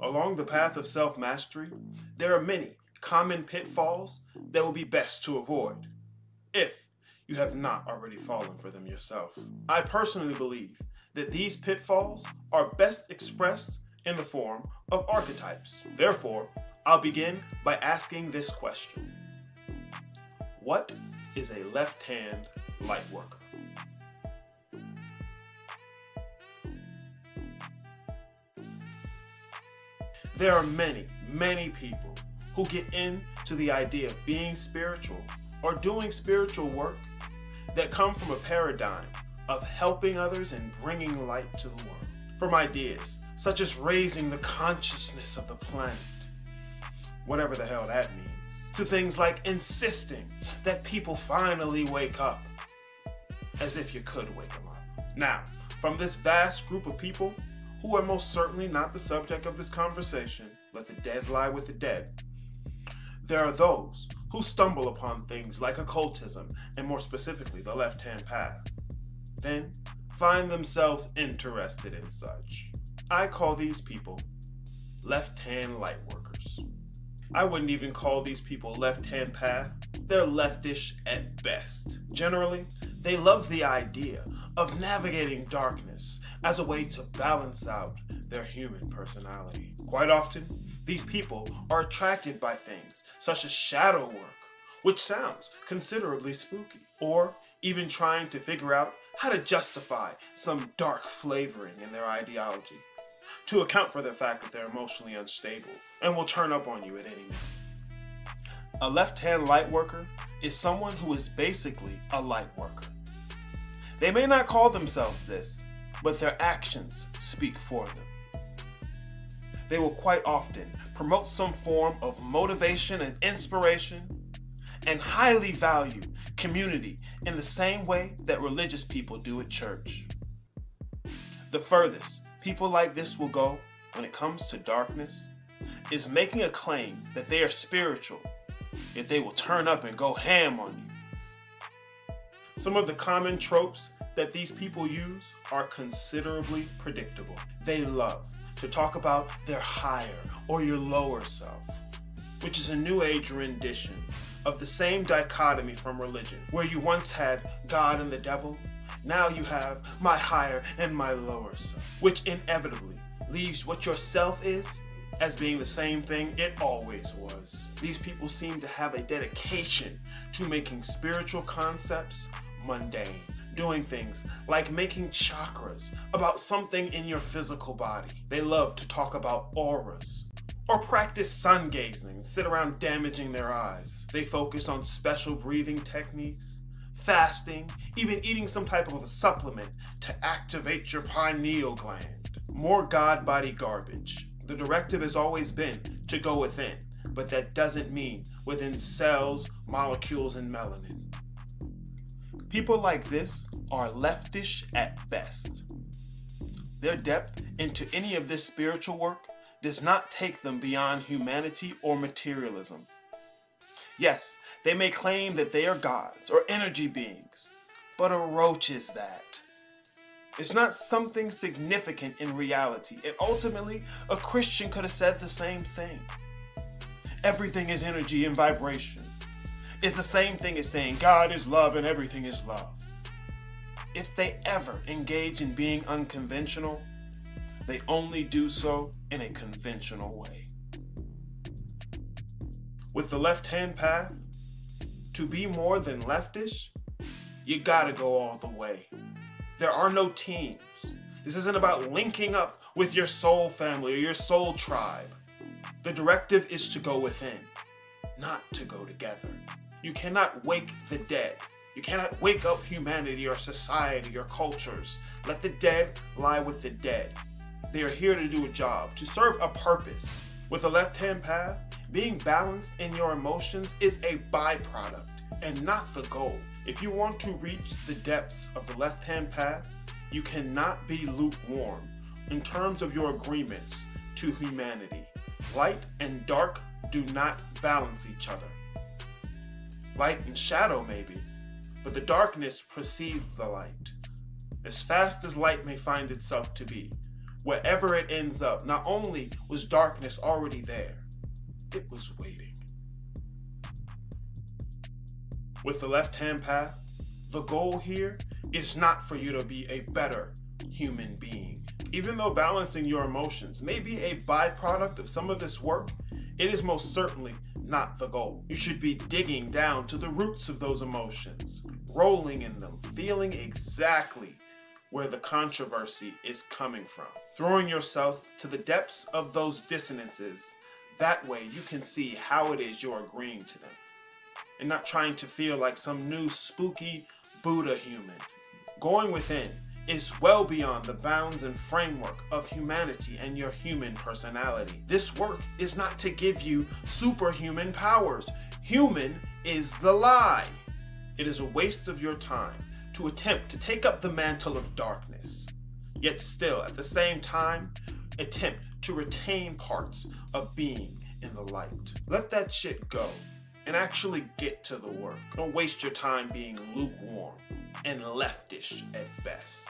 Along the path of self mastery, there are many common pitfalls that will be best to avoid if you have not already fallen for them yourself. I personally believe that these pitfalls are best expressed in the form of archetypes. Therefore, I'll begin by asking this question What is a left hand light worker? There are many, many people who get into the idea of being spiritual or doing spiritual work that come from a paradigm of helping others and bringing light to the world. From ideas such as raising the consciousness of the planet, whatever the hell that means, to things like insisting that people finally wake up, as if you could wake them up. Now, from this vast group of people, who are most certainly not the subject of this conversation, let the dead lie with the dead, there are those who stumble upon things like occultism, and more specifically, the left hand path, then find themselves interested in such. I call these people left hand light workers. I wouldn't even call these people left hand path, they're leftish at best. Generally, they love the idea of navigating darkness as a way to balance out their human personality. Quite often, these people are attracted by things such as shadow work, which sounds considerably spooky, or even trying to figure out how to justify some dark flavoring in their ideology to account for the fact that they're emotionally unstable and will turn up on you at any minute. A left hand light worker is someone who is basically a light worker. They may not call themselves this, but their actions speak for them. They will quite often promote some form of motivation and inspiration and highly value community in the same way that religious people do at church. The furthest people like this will go when it comes to darkness is making a claim that they are spiritual, yet they will turn up and go ham on you. Some of the common tropes that these people use are considerably predictable. They love to talk about their higher or your lower self, which is a new age rendition of the same dichotomy from religion, where you once had God and the devil, now you have my higher and my lower self, which inevitably leaves what your self is as being the same thing it always was. These people seem to have a dedication to making spiritual concepts mundane doing things like making chakras about something in your physical body. They love to talk about auras or practice sun gazing, sit around damaging their eyes. They focus on special breathing techniques, fasting, even eating some type of a supplement to activate your pineal gland. More God body garbage. The directive has always been to go within, but that doesn't mean within cells, molecules, and melanin. People like this are leftish at best. Their depth into any of this spiritual work does not take them beyond humanity or materialism. Yes, they may claim that they are gods or energy beings, but a roach is that. It's not something significant in reality, and ultimately, a Christian could have said the same thing. Everything is energy and vibration. It's the same thing as saying God is love and everything is love. If they ever engage in being unconventional, they only do so in a conventional way. With the left hand path, to be more than leftish, you gotta go all the way. There are no teams. This isn't about linking up with your soul family or your soul tribe. The directive is to go within, not to go together. You cannot wake the dead. You cannot wake up humanity or society or cultures. Let the dead lie with the dead. They are here to do a job, to serve a purpose. With a left hand path, being balanced in your emotions is a byproduct and not the goal. If you want to reach the depths of the left hand path, you cannot be lukewarm in terms of your agreements to humanity. Light and dark do not balance each other. Light and shadow, maybe, but the darkness precedes the light. As fast as light may find itself to be, wherever it ends up, not only was darkness already there, it was waiting. With the left hand path, the goal here is not for you to be a better human being. Even though balancing your emotions may be a byproduct of some of this work, it is most certainly not the goal. You should be digging down to the roots of those emotions, rolling in them, feeling exactly where the controversy is coming from, throwing yourself to the depths of those dissonances. That way, you can see how it is you're agreeing to them and not trying to feel like some new spooky Buddha human. Going within is well beyond the bounds and framework of humanity and your human personality. This work is not to give you superhuman powers. Human is the lie. It is a waste of your time to attempt to take up the mantle of darkness, yet still, at the same time, attempt to retain parts of being in the light. Let that shit go and actually get to the work. Don't waste your time being lukewarm and leftish at best.